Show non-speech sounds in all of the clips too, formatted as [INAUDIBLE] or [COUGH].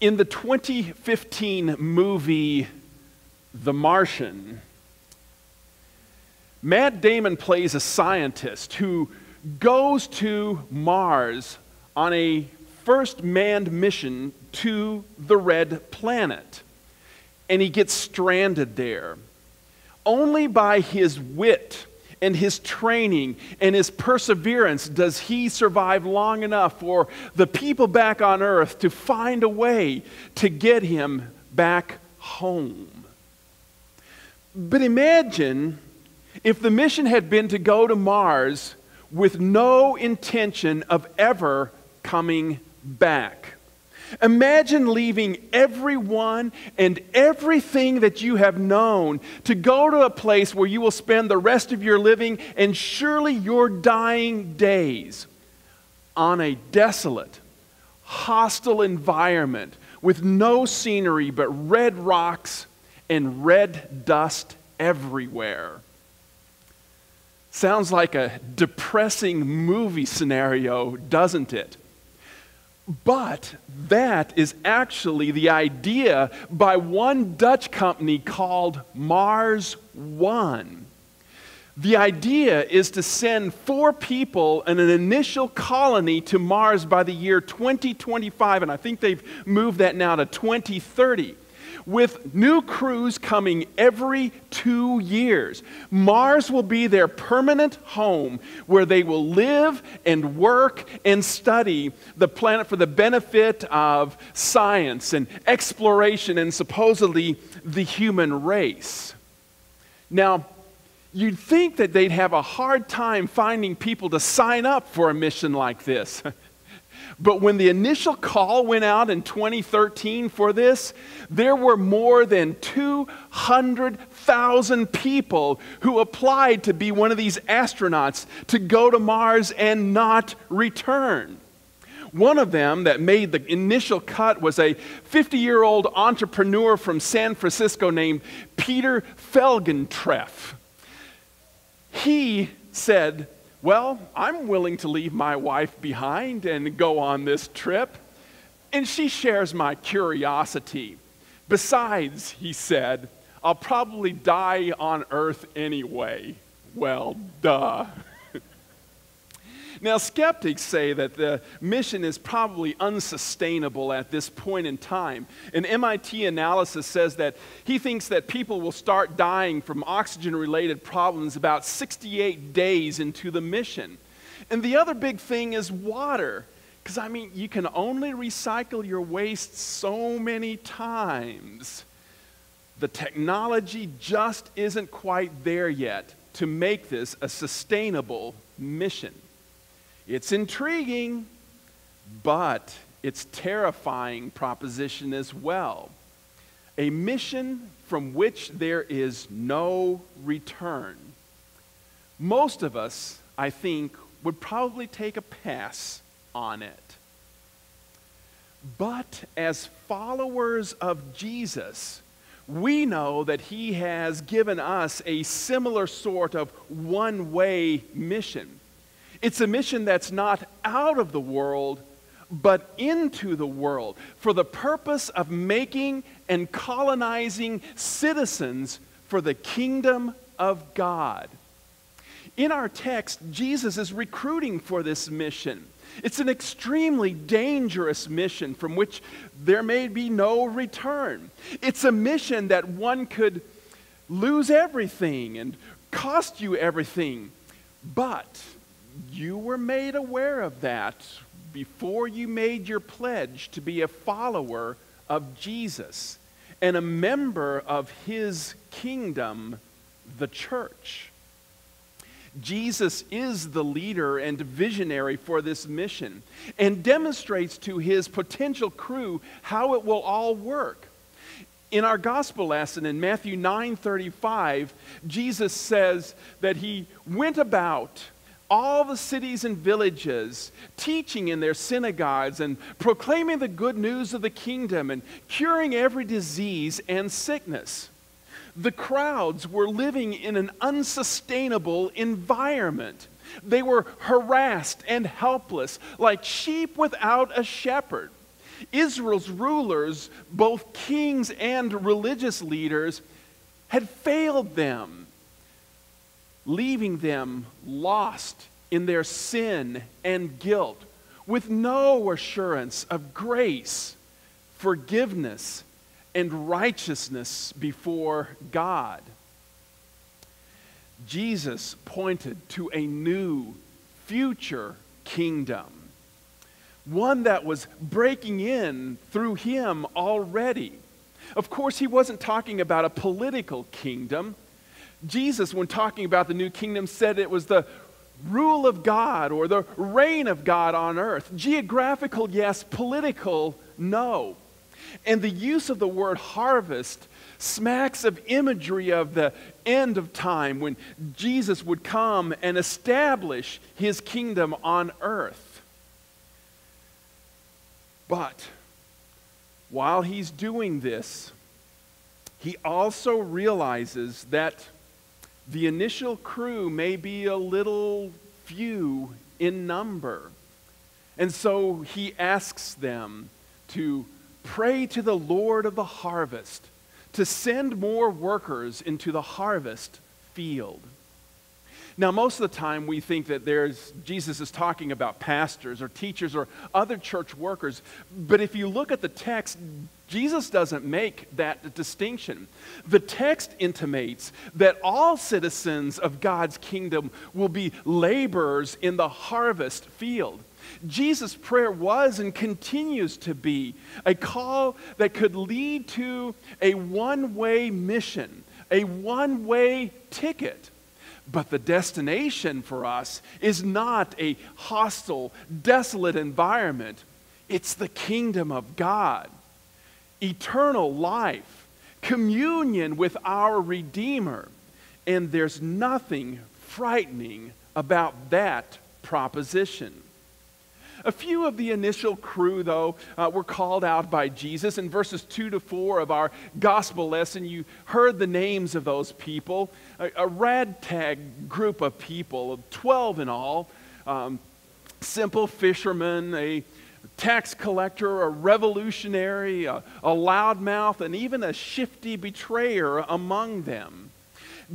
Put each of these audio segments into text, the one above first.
In the 2015 movie The Martian, Matt Damon plays a scientist who goes to Mars on a first manned mission to the red planet. And he gets stranded there. Only by his wit and his training and his perseverance does he survive long enough for the people back on earth to find a way to get him back home. But imagine if the mission had been to go to Mars with no intention of ever coming back. Imagine leaving everyone and everything that you have known to go to a place where you will spend the rest of your living and surely your dying days on a desolate, hostile environment with no scenery but red rocks and red dust everywhere. Sounds like a depressing movie scenario, doesn't it? But that is actually the idea by one Dutch company called Mars One. The idea is to send four people in an initial colony to Mars by the year 2025, and I think they've moved that now to 2030 with new crews coming every two years. Mars will be their permanent home where they will live and work and study the planet for the benefit of science and exploration and supposedly the human race. Now, you'd think that they'd have a hard time finding people to sign up for a mission like this. [LAUGHS] But when the initial call went out in 2013 for this, there were more than 200,000 people who applied to be one of these astronauts to go to Mars and not return. One of them that made the initial cut was a 50 year old entrepreneur from San Francisco named Peter Felgentreff. He said, well, I'm willing to leave my wife behind and go on this trip. And she shares my curiosity. Besides, he said, I'll probably die on earth anyway. Well, duh. [LAUGHS] Now, skeptics say that the mission is probably unsustainable at this point in time. An MIT analysis says that he thinks that people will start dying from oxygen related problems about 68 days into the mission. And the other big thing is water. Because, I mean, you can only recycle your waste so many times. The technology just isn't quite there yet to make this a sustainable mission. It's intriguing, but it's terrifying proposition as well. A mission from which there is no return. Most of us, I think, would probably take a pass on it. But as followers of Jesus, we know that he has given us a similar sort of one way mission. It's a mission that's not out of the world, but into the world for the purpose of making and colonizing citizens for the kingdom of God. In our text, Jesus is recruiting for this mission. It's an extremely dangerous mission from which there may be no return. It's a mission that one could lose everything and cost you everything. But you were made aware of that before you made your pledge to be a follower of Jesus and a member of his kingdom, the church. Jesus is the leader and visionary for this mission and demonstrates to his potential crew how it will all work. In our gospel lesson in Matthew 9:35, Jesus says that he went about all the cities and villages, teaching in their synagogues and proclaiming the good news of the kingdom and curing every disease and sickness. The crowds were living in an unsustainable environment. They were harassed and helpless, like sheep without a shepherd. Israel's rulers, both kings and religious leaders, had failed them, leaving them lost in their sin and guilt, with no assurance of grace, forgiveness, and righteousness before God. Jesus pointed to a new future kingdom, one that was breaking in through him already. Of course, he wasn't talking about a political kingdom. Jesus, when talking about the new kingdom, said it was the rule of God or the reign of God on earth. Geographical, yes. Political, no. And the use of the word harvest smacks of imagery of the end of time when Jesus would come and establish his kingdom on earth. But while he's doing this, he also realizes that the initial crew may be a little few in number. And so he asks them to pray to the Lord of the harvest to send more workers into the harvest field. Now, most of the time we think that there's, Jesus is talking about pastors or teachers or other church workers. But if you look at the text, Jesus doesn't make that distinction. The text intimates that all citizens of God's kingdom will be laborers in the harvest field. Jesus' prayer was and continues to be a call that could lead to a one way mission, a one way ticket. But the destination for us is not a hostile, desolate environment. It's the kingdom of God, eternal life, communion with our Redeemer. And there's nothing frightening about that proposition. A few of the initial crew, though, uh, were called out by Jesus. In verses 2 to 4 of our gospel lesson, you heard the names of those people a, a ragtag group of people, 12 in all. Um, simple fishermen, a tax collector, a revolutionary, a, a loudmouth, and even a shifty betrayer among them.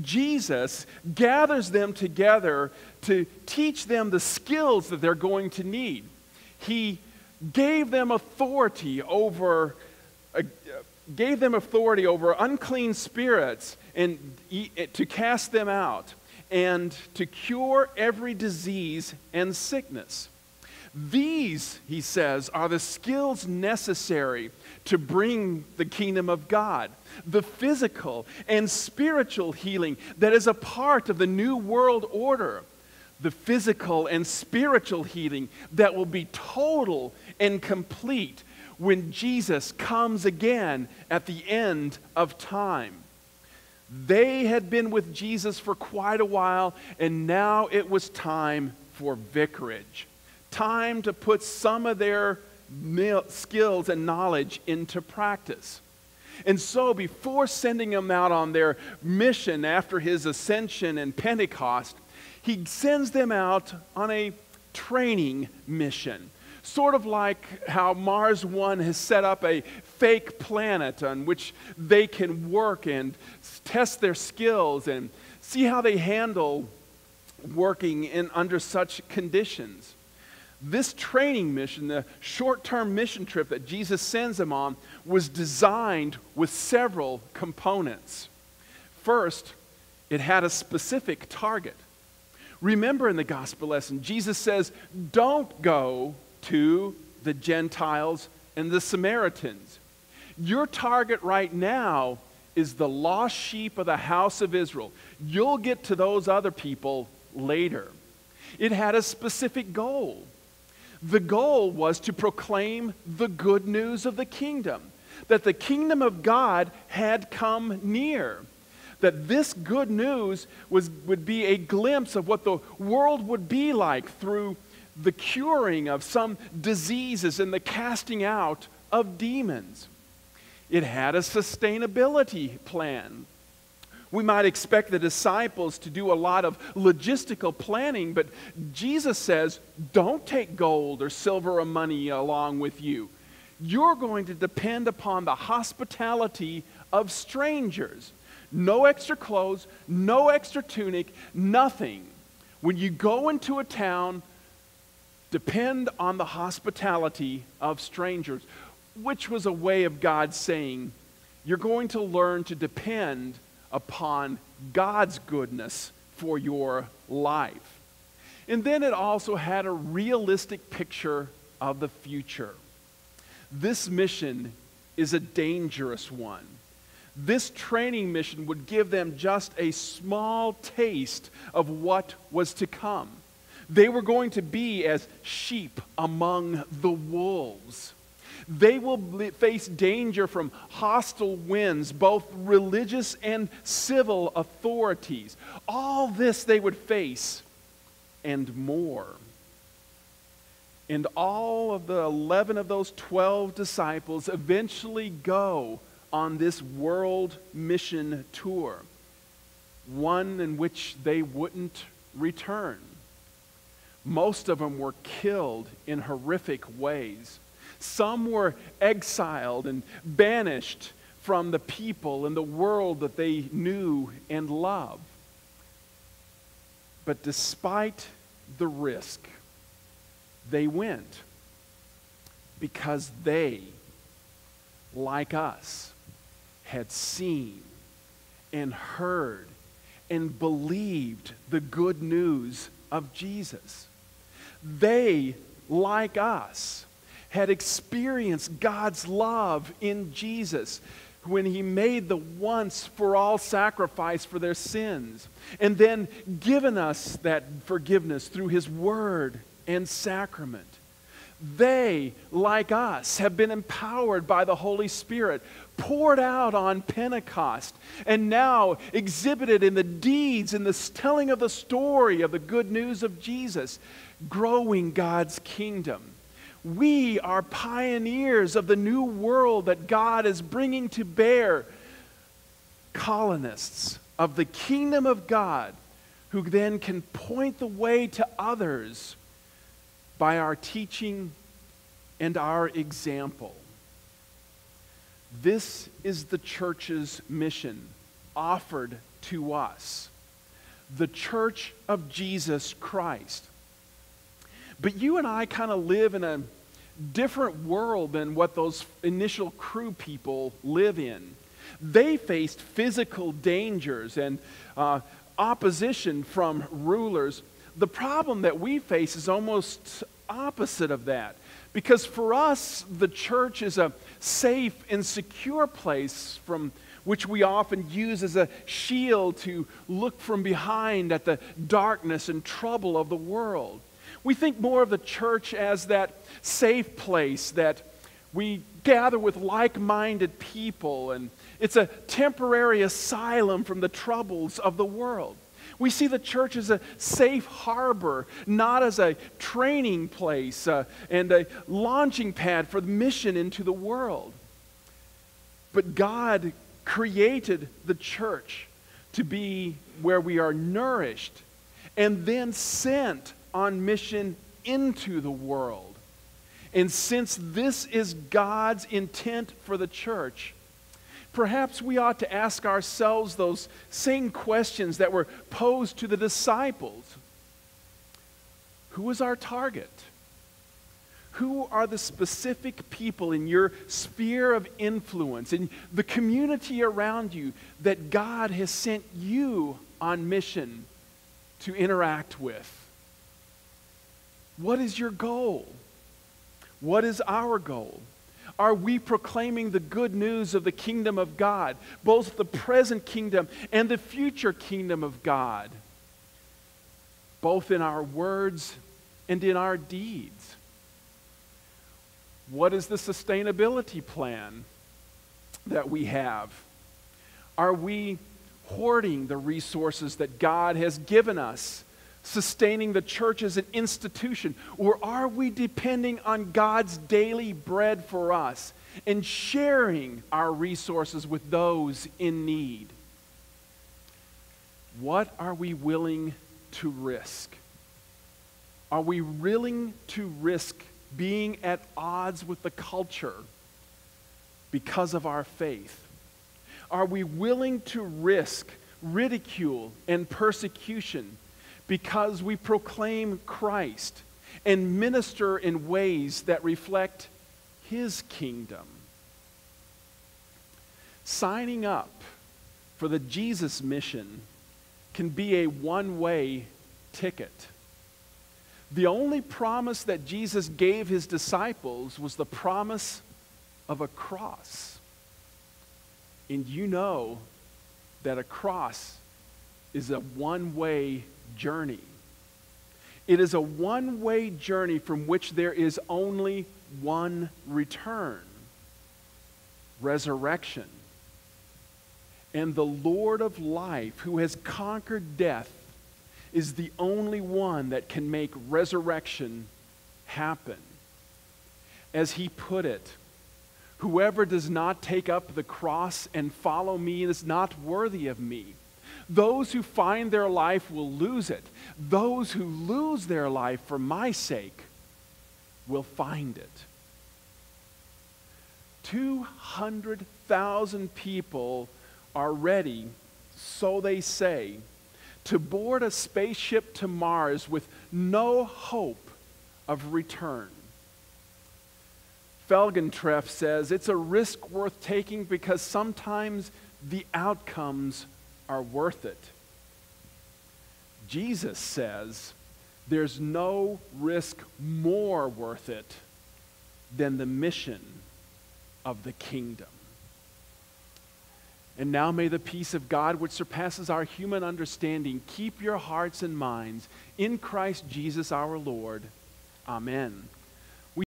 Jesus gathers them together to teach them the skills that they're going to need. He gave them authority over uh, gave them authority over unclean spirits and to cast them out and to cure every disease and sickness. These, he says, are the skills necessary to bring the kingdom of God, the physical and spiritual healing that is a part of the new world order the physical and spiritual healing that will be total and complete when Jesus comes again at the end of time. They had been with Jesus for quite a while, and now it was time for vicarage. Time to put some of their skills and knowledge into practice. And so, before sending them out on their mission after his ascension and Pentecost, he sends them out on a training mission. Sort of like how Mars One has set up a fake planet on which they can work and test their skills and see how they handle working in under such conditions. This training mission, the short term mission trip that Jesus sends them on, was designed with several components. First, it had a specific target. Remember in the gospel lesson, Jesus says, Don't go to the Gentiles and the Samaritans. Your target right now is the lost sheep of the house of Israel. You'll get to those other people later. It had a specific goal. The goal was to proclaim the good news of the kingdom, that the kingdom of God had come near that this good news was, would be a glimpse of what the world would be like through the curing of some diseases and the casting out of demons. It had a sustainability plan. We might expect the disciples to do a lot of logistical planning, but Jesus says, don't take gold or silver or money along with you. you're going to depend upon the hospitality of strangers. No extra clothes, no extra tunic, nothing. When you go into a town, depend on the hospitality of strangers, which was a way of God saying, you're going to learn to depend upon God's goodness for your life. And then it also had a realistic picture of the future. This mission is a dangerous one. This training mission would give them just a small taste of what was to come. They were going to be as sheep among the wolves. They will face danger from hostile winds, both religious and civil authorities. All this they would face and more. And all of the 11 of those 12 disciples eventually go on this world mission tour, one in which they wouldn't return. Most of them were killed in horrific ways. Some were exiled and banished from the people and the world that they knew and loved. But despite the risk, they went because they, like us, had seen and heard and believed the good news of Jesus. They, like us, had experienced God's love in Jesus when he made the once for all sacrifice for their sins, and then given us that forgiveness through his word and sacrament. They, like us, have been empowered by the Holy Spirit, poured out on Pentecost, and now exhibited in the deeds and the telling of the story of the good news of Jesus, growing God's kingdom. We are pioneers of the new world that God is bringing to bear. Colonists of the kingdom of God who then can point the way to others by our teaching and our example. This is the church's mission offered to us the church of Jesus Christ. But you and I kind of live in a different world than what those initial crew people live in. They faced physical dangers and uh, opposition from rulers. The problem that we face is almost opposite of that. Because for us, the church is a safe and secure place from which we often use as a shield to look from behind at the darkness and trouble of the world. We think more of the church as that safe place that we gather with like minded people, and it's a temporary asylum from the troubles of the world. We see the church as a safe harbor, not as a training place uh, and a launching pad for the mission into the world. But God created the church to be where we are nourished and then sent on mission into the world. And since this is God's intent for the church, perhaps we ought to ask ourselves those same questions that were posed to the disciples Who is our target? Who are the specific people in your sphere of influence, in the community around you, that God has sent you on mission to interact with? What is your goal? What is our goal? Are we proclaiming the good news of the kingdom of God, both the present kingdom and the future kingdom of God, both in our words and in our deeds? What is the sustainability plan that we have? Are we hoarding the resources that God has given us? Sustaining the church as an institution? Or are we depending on God's daily bread for us and sharing our resources with those in need? What are we willing to risk? Are we willing to risk being at odds with the culture because of our faith? Are we willing to risk ridicule and persecution because we proclaim Christ and minister in ways that reflect His kingdom? Signing up for the Jesus mission can be a one way ticket. The only promise that Jesus gave his disciples was the promise of a cross. And you know that a cross is a one way journey. It is a one way journey from which there is only one return resurrection. And the Lord of life, who has conquered death, is the only one that can make resurrection happen. As he put it, whoever does not take up the cross and follow me is not worthy of me. Those who find their life will lose it. Those who lose their life for my sake will find it. 200,000 people are ready, so they say, to board a spaceship to Mars with no hope of return. Felgentreff says it's a risk worth taking because sometimes the outcomes are worth it. Jesus says there's no risk more worth it than the mission of the kingdom. And now may the peace of God, which surpasses our human understanding, keep your hearts and minds in Christ Jesus our Lord. Amen.